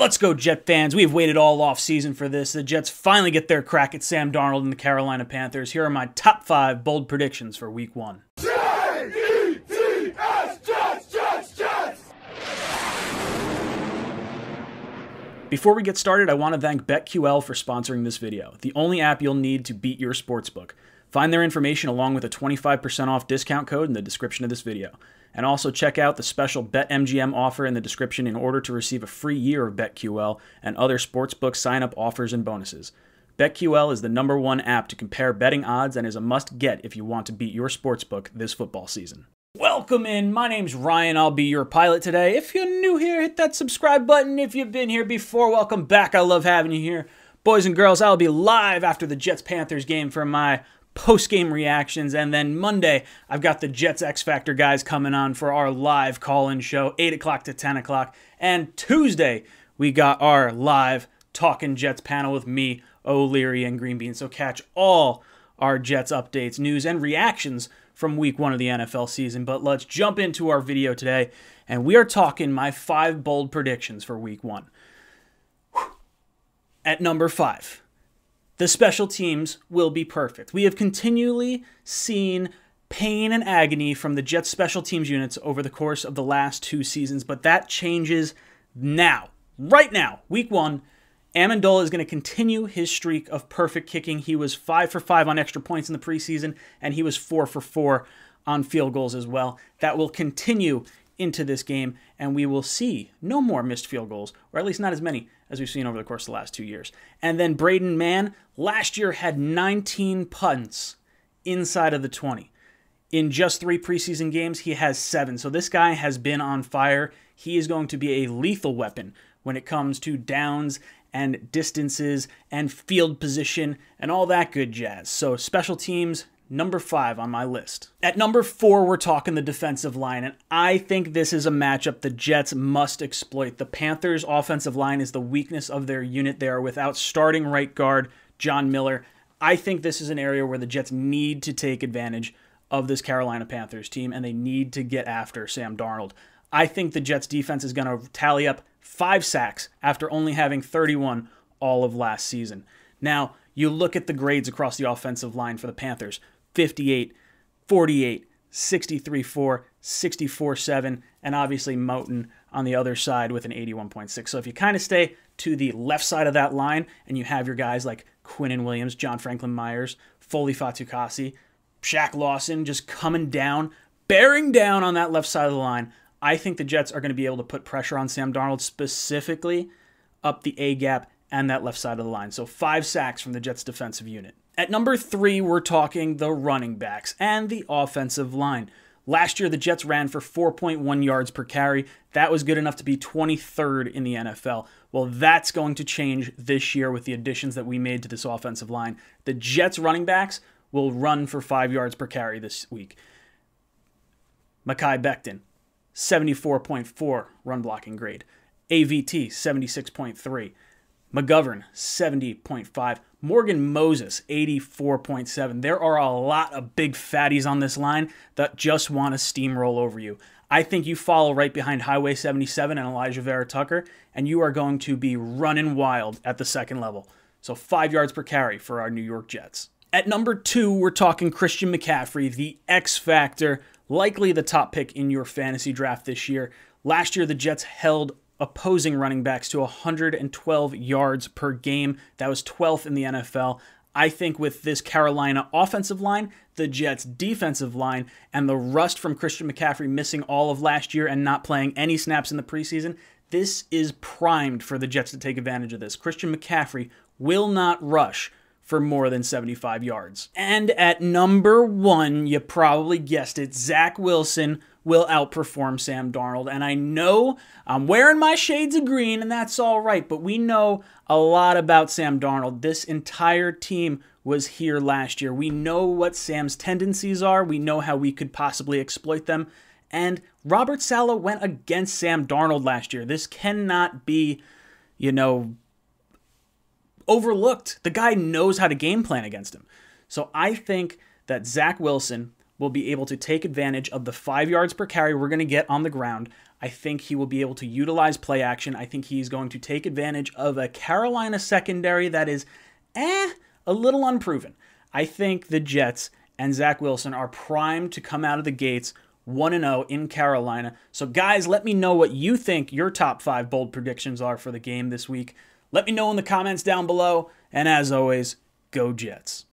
Let's go, Jet fans. We have waited all off season for this. The Jets finally get their crack at Sam Darnold and the Carolina Panthers. Here are my top five bold predictions for week one. Before we get started, I want to thank BetQL for sponsoring this video, the only app you'll need to beat your sportsbook. Find their information along with a 25% off discount code in the description of this video. And also check out the special BetMGM offer in the description in order to receive a free year of BetQL and other sportsbook sign up offers and bonuses. BetQL is the number one app to compare betting odds and is a must get if you want to beat your sportsbook this football season. Welcome in. My name's Ryan. I'll be your pilot today. If you're new here, hit that subscribe button. If you've been here before, welcome back. I love having you here. Boys and girls, I'll be live after the Jets Panthers game for my post game reactions. And then Monday, I've got the Jets X Factor guys coming on for our live call in show, 8 o'clock to 10 o'clock. And Tuesday, we got our live Talking Jets panel with me, O'Leary, and Greenbean. So catch all our Jets updates, news, and reactions from week one of the NFL season. But let's jump into our video today. And we are talking my five bold predictions for week one. At number five, the special teams will be perfect. We have continually seen pain and agony from the Jets special teams units over the course of the last two seasons, but that changes now. Right now, week one, Ammendola is going to continue his streak of perfect kicking. He was five for five on extra points in the preseason, and he was four for four on field goals as well. That will continue into this game, and we will see no more missed field goals, or at least not as many as we've seen over the course of the last two years. And then Braden Mann last year had 19 punts inside of the 20. In just three preseason games, he has seven. So this guy has been on fire. He is going to be a lethal weapon when it comes to downs and distances and field position and all that good jazz. So special teams, number five on my list. At number four, we're talking the defensive line, and I think this is a matchup the Jets must exploit. The Panthers' offensive line is the weakness of their unit. They are without starting right guard John Miller. I think this is an area where the Jets need to take advantage of this Carolina Panthers team, and they need to get after Sam Darnold. I think the Jets defense is going to tally up five sacks after only having 31 all of last season. Now, you look at the grades across the offensive line for the Panthers 58, 48, 63 4, 64 7, and obviously Moton on the other side with an 81.6. So if you kind of stay to the left side of that line and you have your guys like Quinnen Williams, John Franklin Myers, Foley Fatukasi, Shaq Lawson just coming down, bearing down on that left side of the line, I think the Jets are going to be able to put pressure on Sam Darnold specifically up the A gap and that left side of the line. So five sacks from the Jets defensive unit. At number three, we're talking the running backs and the offensive line. Last year, the Jets ran for 4.1 yards per carry. That was good enough to be 23rd in the NFL. Well, that's going to change this year with the additions that we made to this offensive line. The Jets running backs will run for five yards per carry this week. Mekhi Becton, 74.4 run blocking grade. AVT, 76.3. McGovern, 70.5. Morgan Moses, 84.7. There are a lot of big fatties on this line that just want to steamroll over you. I think you follow right behind Highway 77 and Alijah Vera-Tucker, and you are going to be running wild at the second level. So five yards per carry for our New York Jets. At number two, we're talking Christian McCaffrey, the X Factor, likely the top pick in your fantasy draft this year. Last year, the Jets held opposing running backs to 112 yards per game. That was 12th in the NFL. I think with this Carolina offensive line, the Jets defensive line, and the rust from Christian McCaffrey missing all of last year and not playing any snaps in the preseason, this is primed for the Jets to take advantage of this. Christian McCaffrey will not rush for more than 75 yards. And at number one, you probably guessed it, Zach Wilson will outperform Sam Darnold. And I know I'm wearing my shades of green, and that's all right, but we know a lot about Sam Darnold. This entire team was here last year. We know what Sam's tendencies are, we know how we could possibly exploit them. And Robert Saleh went against Sam Darnold last year. This cannot be, you know, overlooked. The guy knows how to game plan against him. So I think that Zach Wilson will be able to take advantage of the five yards per carry we're going to get on the ground. I think he will be able to utilize play action. I think he's going to take advantage of a Carolina secondary that is, eh, a little unproven. I think the Jets and Zach Wilson are primed to come out of the gates 1 0 in Carolina. So, guys, let me know what you think your top five bold predictions are for the game this week. Let me know in the comments down below. And as always, go Jets.